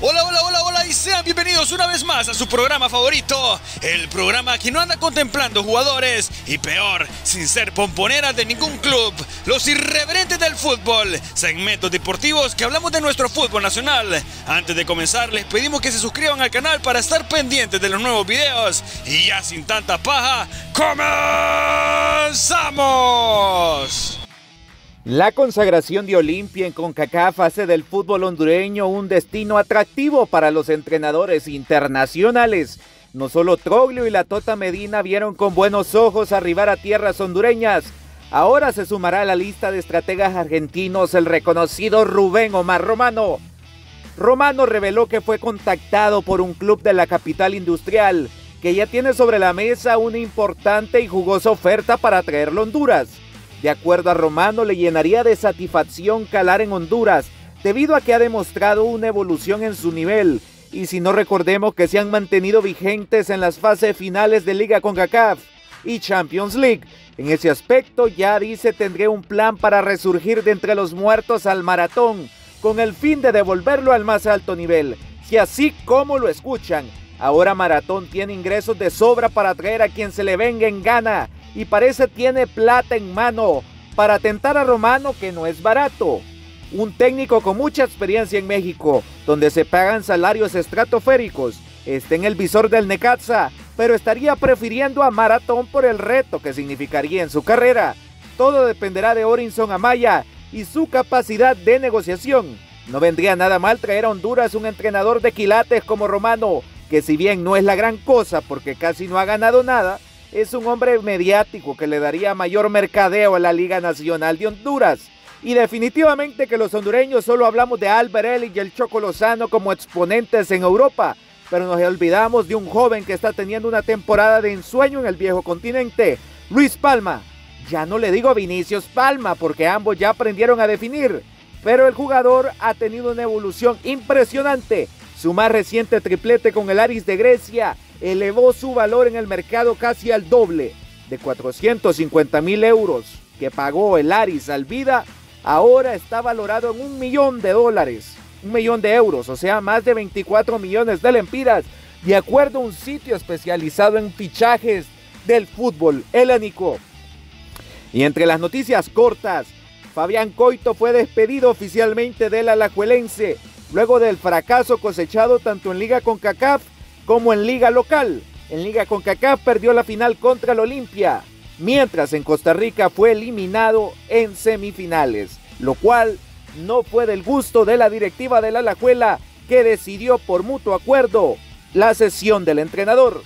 Hola, hola, hola, hola y sean bienvenidos una vez más a su programa favorito, el programa que no anda contemplando jugadores y peor, sin ser pomponeras de ningún club, los irreverentes del fútbol, segmentos deportivos que hablamos de nuestro fútbol nacional. Antes de comenzar les pedimos que se suscriban al canal para estar pendientes de los nuevos videos y ya sin tanta paja, ¡comenzamos! La consagración de Olimpia en CONCACAF hace del fútbol hondureño un destino atractivo para los entrenadores internacionales. No solo Troglio y la Tota Medina vieron con buenos ojos arribar a tierras hondureñas. Ahora se sumará a la lista de estrategas argentinos el reconocido Rubén Omar Romano. Romano reveló que fue contactado por un club de la capital industrial que ya tiene sobre la mesa una importante y jugosa oferta para traerlo a Honduras. De acuerdo a Romano, le llenaría de satisfacción calar en Honduras, debido a que ha demostrado una evolución en su nivel. Y si no recordemos que se han mantenido vigentes en las fases finales de Liga CONCACAF y Champions League. En ese aspecto ya dice tendré un plan para resurgir de entre los muertos al maratón, con el fin de devolverlo al más alto nivel. Si así como lo escuchan, ahora Maratón tiene ingresos de sobra para traer a quien se le venga en gana y parece tiene plata en mano para tentar a Romano que no es barato. Un técnico con mucha experiencia en México, donde se pagan salarios estratosféricos, está en el visor del Necaxa, pero estaría prefiriendo a Maratón por el reto que significaría en su carrera. Todo dependerá de Orinson Amaya y su capacidad de negociación. No vendría nada mal traer a Honduras un entrenador de quilates como Romano, que si bien no es la gran cosa porque casi no ha ganado nada, es un hombre mediático que le daría mayor mercadeo a la Liga Nacional de Honduras. Y definitivamente que los hondureños solo hablamos de Albert y el Choco Lozano como exponentes en Europa, pero nos olvidamos de un joven que está teniendo una temporada de ensueño en el viejo continente, Luis Palma. Ya no le digo Vinicius Palma porque ambos ya aprendieron a definir, pero el jugador ha tenido una evolución impresionante. Su más reciente triplete con el Aris de Grecia elevó su valor en el mercado casi al doble, de 450 mil euros que pagó el Aris al vida, ahora está valorado en un millón de dólares, un millón de euros, o sea, más de 24 millones de lempiras, de acuerdo a un sitio especializado en fichajes del fútbol helénico. Y entre las noticias cortas, Fabián Coito fue despedido oficialmente del Alajuelense luego del fracaso cosechado tanto en Liga con CACAF como en liga local. En liga CONCACAF perdió la final contra el Olimpia, mientras en Costa Rica fue eliminado en semifinales, lo cual no fue del gusto de la directiva de la Alajuela que decidió por mutuo acuerdo la sesión del entrenador.